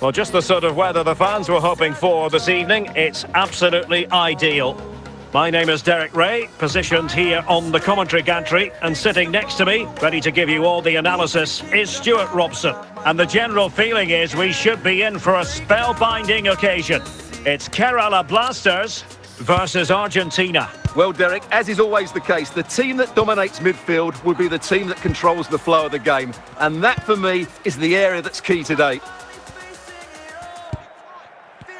Well, just the sort of weather the fans were hoping for this evening. It's absolutely ideal. My name is Derek Ray, positioned here on the commentary gantry, and sitting next to me, ready to give you all the analysis, is Stuart Robson. And the general feeling is we should be in for a spellbinding occasion. It's Kerala Blasters versus Argentina. Well, Derek, as is always the case, the team that dominates midfield will be the team that controls the flow of the game. And that, for me, is the area that's key today.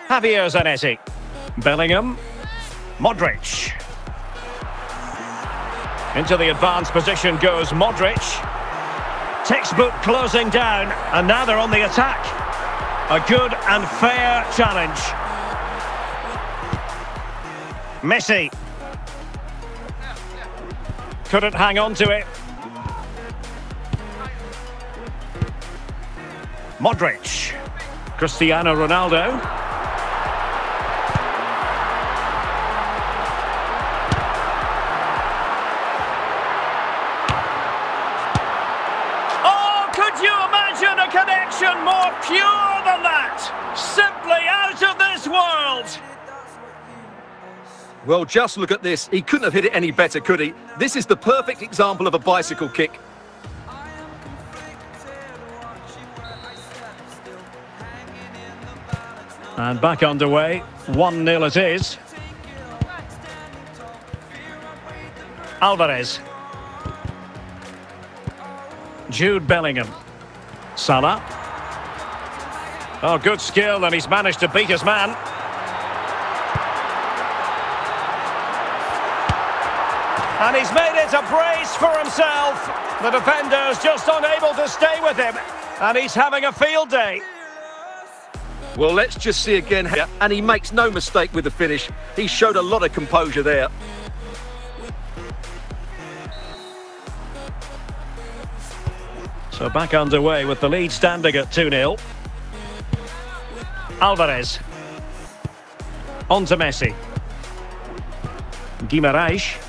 Javier Zanetti. Bellingham. Modric. Into the advanced position goes Modric. Textbook closing down, and now they're on the attack. A good and fair challenge. Messi. Couldn't hang on to it. Modric. Cristiano Ronaldo. Oh, could you imagine a connection more pure Well, just look at this. He couldn't have hit it any better, could he? This is the perfect example of a bicycle kick. And back underway. 1-0 it is. Alvarez. Jude Bellingham. Salah. Oh, good skill, and he's managed to beat his man. And he's made it a brace for himself. The defender's just unable to stay with him. And he's having a field day. Well, let's just see again here. And he makes no mistake with the finish. He showed a lot of composure there. So back underway with the lead standing at 2-0. Alvarez. On to Messi. Guimaraes.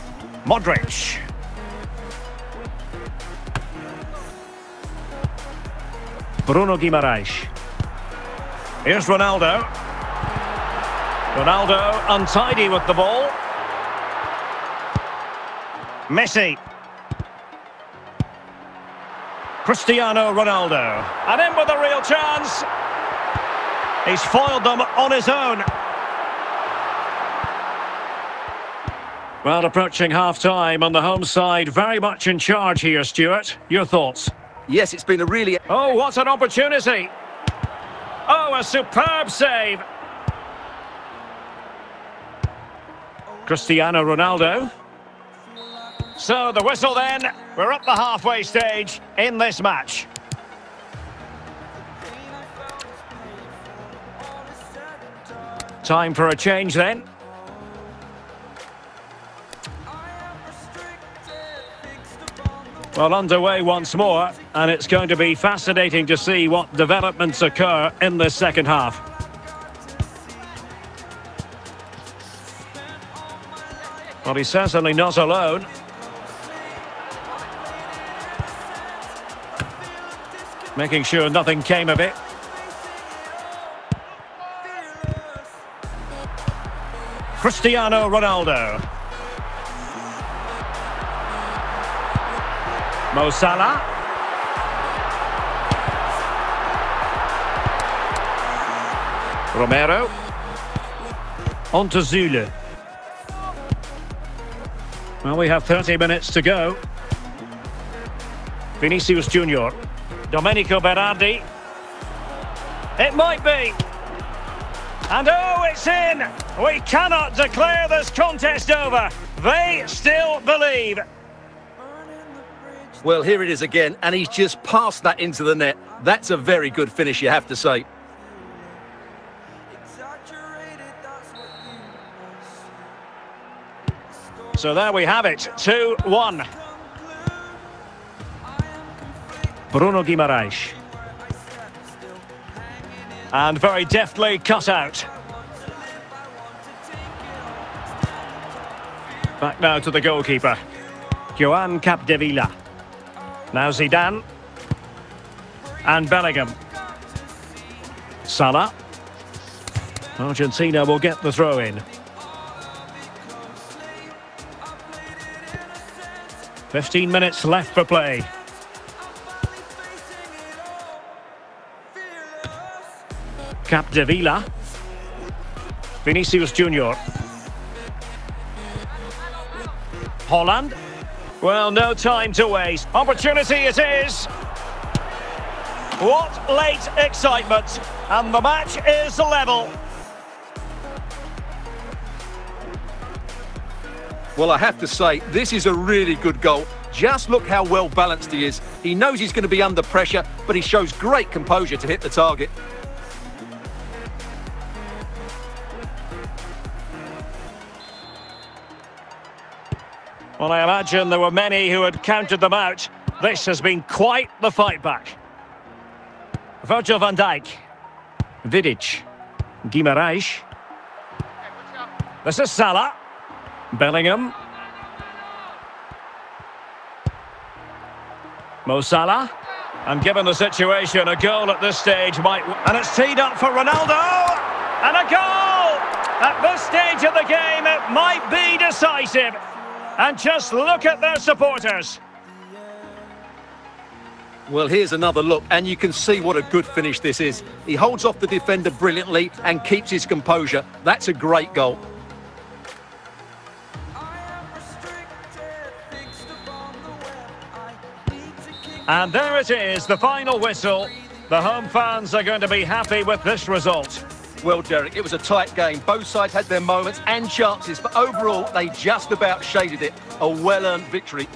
Modric. Bruno Guimaraes. Here's Ronaldo. Ronaldo untidy with the ball. Messi. Cristiano Ronaldo. And in with a real chance. He's foiled them on his own. Well, approaching half-time on the home side, very much in charge here, Stuart. Your thoughts? Yes, it's been a really... Oh, what an opportunity! Oh, a superb save! Cristiano Ronaldo. So, the whistle then. We're up the halfway stage in this match. Time for a change then. Well, underway once more, and it's going to be fascinating to see what developments occur in the second half. Well, he's certainly not alone. Making sure nothing came of it. Cristiano Ronaldo. Mo Salah. Romero. On to Zule. Well, we have 30 minutes to go. Vinicius Junior. Domenico Berardi. It might be. And oh, it's in! We cannot declare this contest over. They still believe. Well, here it is again, and he's just passed that into the net. That's a very good finish, you have to say. So there we have it, 2-1. Bruno Guimaraes. And very deftly cut out. Back now to the goalkeeper. Joan Capdevila. Now Zidane. And Bellingham. Salah. Argentina will get the throw in. Fifteen minutes left for play. Capdevila. Vinicius Junior. Haaland. Well, no time to waste. Opportunity it is. What late excitement. And the match is level. Well, I have to say, this is a really good goal. Just look how well balanced he is. He knows he's going to be under pressure, but he shows great composure to hit the target. Well, I imagine there were many who had counted them out. This has been quite the fight back. Virgil van Dijk. Vidic. Guimaraes. This is Salah. Bellingham. Mo Salah. And given the situation, a goal at this stage might... And it's teed up for Ronaldo! And a goal! At this stage of the game, it might be decisive. And just look at their supporters. Well, here's another look, and you can see what a good finish this is. He holds off the defender brilliantly and keeps his composure. That's a great goal. And there it is, the final whistle. The home fans are going to be happy with this result. Well, Derek, it was a tight game. Both sides had their moments and chances, but overall, they just about shaded it. A well-earned victory.